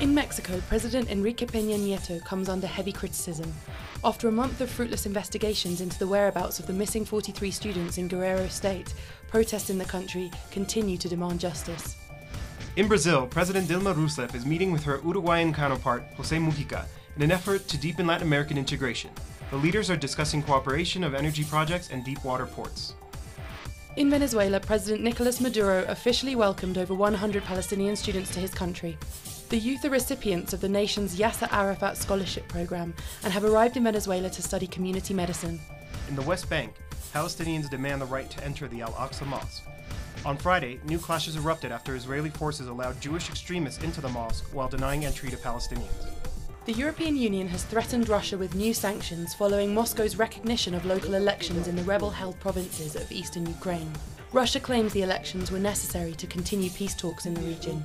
In Mexico, President Enrique Peña Nieto comes under heavy criticism after a month of fruitless investigations into the whereabouts of the missing 43 students in Guerrero State. Protests in the country continue to demand justice. In Brazil, President Dilma Rousseff is meeting with her Uruguayan counterpart, Jose Mujica, in an effort to deepen Latin American integration. The leaders are discussing cooperation of energy projects and deep water ports. In Venezuela, President Nicolas Maduro officially welcomed over 100 Palestinian students to his country. The youth are recipients of the nation's Yasser Arafat Scholarship Program and have arrived in Venezuela to study community medicine. In the West Bank, Palestinians demand the right to enter the Al Aqsa Mosque. On Friday, new clashes erupted after Israeli forces allowed Jewish extremists into the mosque while denying entry to Palestinians. The European Union has threatened Russia with new sanctions following Moscow's recognition of local elections in the rebel held provinces of eastern Ukraine. Russia claims the elections were necessary to continue peace talks in the region.